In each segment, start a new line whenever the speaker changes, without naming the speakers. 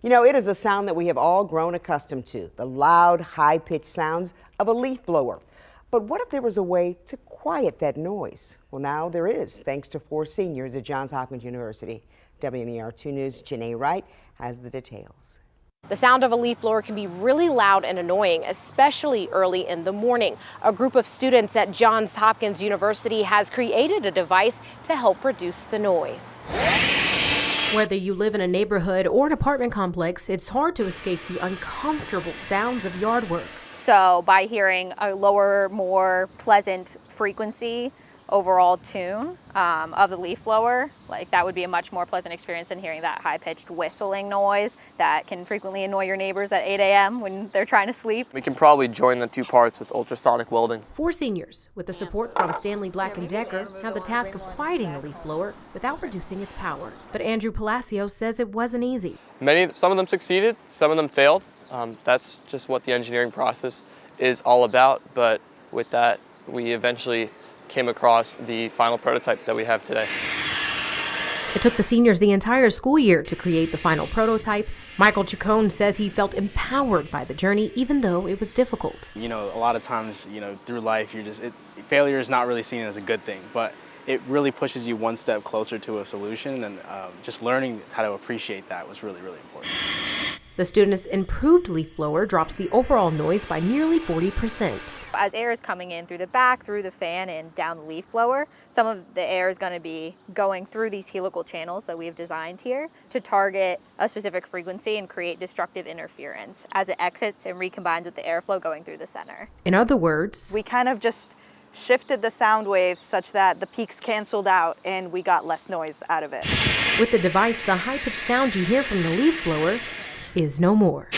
You know, it is a sound that we have all grown accustomed to the loud, high pitched sounds of a leaf blower. But what if there was a way to quiet that noise? Well, now there is, thanks to four seniors at Johns Hopkins University. WMAR 2 News' Janae Wright has the details.
The sound of a leaf blower can be really loud and annoying, especially early in the morning. A group of students at Johns Hopkins University has created a device to help reduce the noise. Whether you live in a neighborhood or an apartment complex, it's hard to escape the uncomfortable sounds of yard work.
So by hearing a lower, more pleasant frequency, overall tune um, of the leaf blower, like that would be a much more pleasant experience than hearing that high-pitched whistling noise that can frequently annoy your neighbors at 8 a.m. when they're trying to sleep.
We can probably join the two parts with ultrasonic welding.
Four seniors, with the support from Stanley Black & Decker, have the task of quieting the leaf blower without reducing its power. But Andrew Palacio says it wasn't easy.
Many, some of them succeeded, some of them failed. Um, that's just what the engineering process is all about. But with that, we eventually came across the final prototype that we have today.
It took the seniors the entire school year to create the final prototype. Michael Chacon says he felt empowered by the journey, even though it was difficult.
You know, a lot of times, you know, through life, you're just, it, failure is not really seen as a good thing, but it really pushes you one step closer to a solution, and um, just learning how to appreciate that was really, really important.
The student's improved leaf blower drops the overall noise by nearly 40 percent.
As air is coming in through the back, through the fan, and down the leaf blower, some of the air is going to be going through these helical channels that we've designed here to target a specific frequency and create destructive interference as it exits and recombines with the airflow going through the center.
In other words,
we kind of just shifted the sound waves such that the peaks canceled out and we got less noise out of it.
With the device, the high-pitched sound you hear from the leaf blower is no more.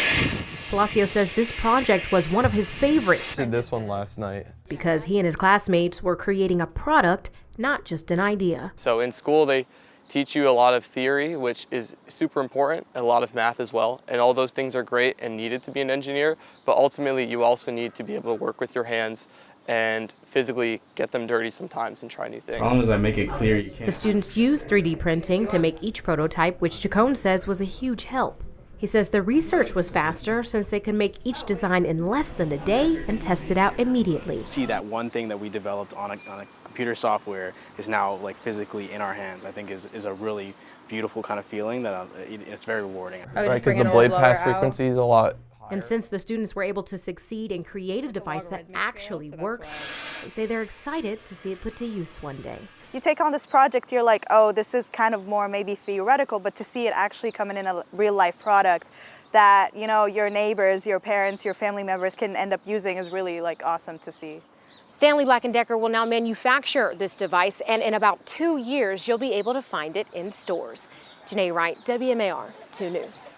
Palacio says this project was one of his favorites.
Did this one last night.
Because he and his classmates were creating a product, not just an idea.
So in school they teach you a lot of theory, which is super important, and a lot of math as well. And all those things are great and needed to be an engineer, but ultimately you also need to be able to work with your hands and physically get them dirty sometimes and try new things.
As long as I make it clear you can't.
The students use 3D printing to make each prototype, which Chacon says was a huge help. He says the research was faster since they could make each design in less than a day and test it out immediately.
See that one thing that we developed on a, on a computer software is now like physically in our hands. I think is, is a really beautiful kind of feeling that uh, it's very rewarding.
Right, because the blade pass frequency is a lot
and since the students were able to succeed and create a device that actually works, they say they're excited to see it put to use one day.
You take on this project, you're like, oh, this is kind of more maybe theoretical, but to see it actually coming in a real life product that, you know, your neighbors, your parents, your family members can end up using is really like awesome to see.
Stanley Black & Decker will now manufacture this device and in about two years you'll be able to find it in stores. Janae Wright, WMAR 2 News.